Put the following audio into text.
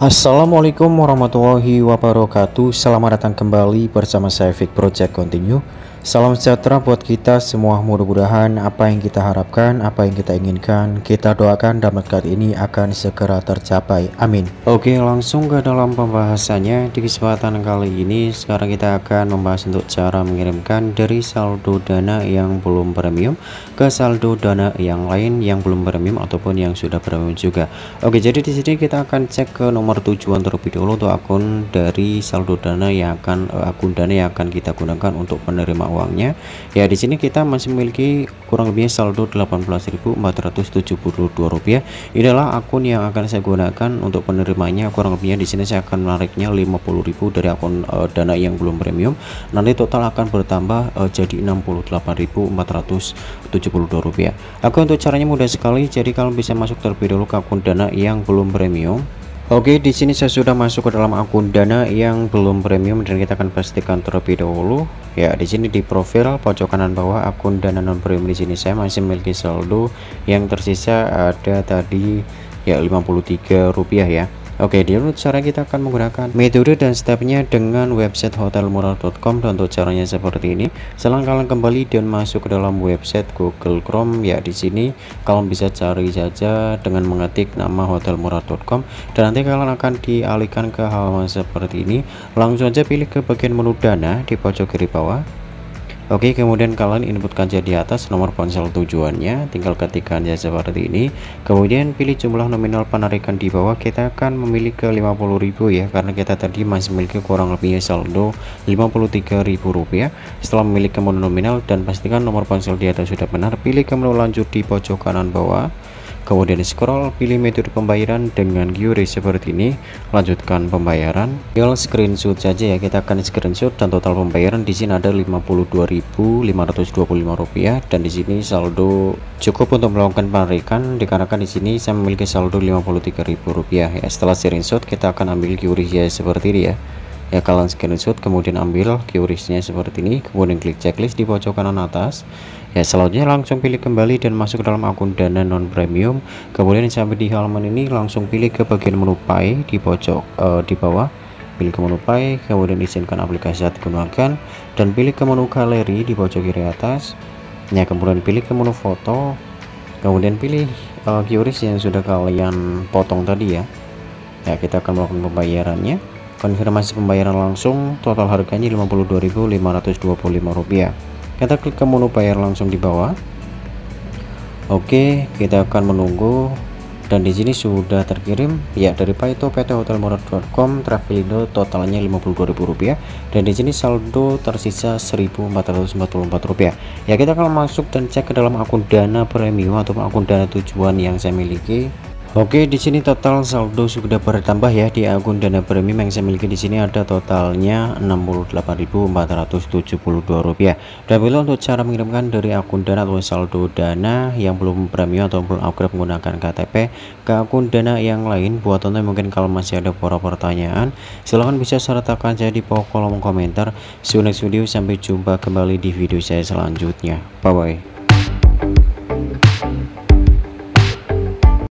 Assalamualaikum warahmatullahi wabarakatuh. Selamat datang kembali bersama saya Fik Project Continue Salam sejahtera buat kita semua mudah-mudahan apa yang kita harapkan, apa yang kita inginkan, kita doakan dalam kali ini akan segera tercapai. Amin. Oke langsung ke dalam pembahasannya di kesempatan kali ini sekarang kita akan membahas untuk cara mengirimkan dari saldo dana yang belum premium ke saldo dana yang lain yang belum premium ataupun yang sudah premium juga. Oke jadi di sini kita akan cek ke nomor tujuan terlebih dahulu untuk akun dari saldo dana yang akan uh, akun dana yang akan kita gunakan untuk menerima uangnya. Ya di sini kita masih memiliki kurang lebihnya saldo 18.472 rupiah. Inilah akun yang akan saya gunakan untuk penerimanya. Kurang lebihnya di sini saya akan menariknya 50.000 dari akun uh, dana yang belum premium. Nanti total akan bertambah uh, jadi 68.472 rupiah. Oke untuk caranya mudah sekali. Jadi kalian bisa masuk terlebih dahulu ke akun dana yang belum premium Oke, di sini saya sudah masuk ke dalam akun Dana yang belum premium dan kita akan pastikan terlebih dahulu. Ya, di sini di profil pojok kanan bawah akun Dana non premium di sini saya masih memiliki saldo yang tersisa ada tadi ya 53 rupiah ya. Oke, di menurut cara kita akan menggunakan metode dan stepnya dengan website hotelmurah.com dan untuk caranya seperti ini. Selang kalian kembali dan masuk ke dalam website Google Chrome ya di sini kalian bisa cari saja dengan mengetik nama hotelmurah.com dan nanti kalian akan dialihkan ke halaman seperti ini. Langsung saja pilih ke bagian menu dana di pojok kiri bawah Oke kemudian kalian inputkan saja di atas nomor ponsel tujuannya. Tinggal ketikkan saja seperti ini. Kemudian pilih jumlah nominal penarikan di bawah. Kita akan memilih ke 50.000 ya karena kita tadi masih memiliki kurang lebihnya saldo 53.000 rupiah. Setelah memilih ke menu nominal dan pastikan nomor ponsel di atas sudah benar pilih ke menu lanjut di pojok kanan bawah kemudian scroll pilih metode pembayaran dengan QRIS seperti ini. Lanjutkan pembayaran. Tinggal screenshot saja ya. Kita akan screenshot dan total pembayaran. Di sini ada 52.525 rupiah dan di sini saldo cukup untuk melakukan penarikan dikarenakan di sini saya memiliki saldo 53.000 rupiah ya. Setelah screenshot kita akan ambil QRIS ya seperti ini ya ya kalian screenshot kemudian ambil QRISnya seperti ini kemudian klik checklist di pojok kanan atas. Ya selanjutnya langsung pilih kembali dan masuk ke dalam akun dana non premium kemudian sampai di halaman ini langsung pilih ke bagian menu pay di pojok uh, di bawah. Pilih ke menu pay kemudian izinkan aplikasi saat digunakan. Dan pilih ke menu galeri di pojok kiri atas. Ya kemudian pilih ke menu foto. Kemudian pilih uh, QRIS yang sudah kalian potong tadi ya. Ya kita akan melakukan pembayarannya konfirmasi pembayaran langsung total harganya Rp52.525 kita klik ke menu bayar langsung di bawah. Oke kita akan menunggu. Dan di sini sudah terkirim ya dari Paito PT Hotelmurad.com Travelindo totalnya Rp52.000 dan di sini saldo tersisa Rp1.444 ya kita akan masuk dan cek ke dalam akun dana premium atau akun dana tujuan yang saya miliki Oke, di sini total saldo sudah bertambah ya di akun Dana Premium yang saya miliki di sini ada totalnya Rp68.472. Dan bila untuk cara mengirimkan dari akun Dana atau saldo Dana yang belum premium atau belum upgrade menggunakan KTP ke akun Dana yang lain, buat tonton mungkin kalau masih ada beberapa pertanyaan, silahkan bisa sertakan saya di kolom komentar. See you next video, sampai jumpa kembali di video saya selanjutnya. Bye bye.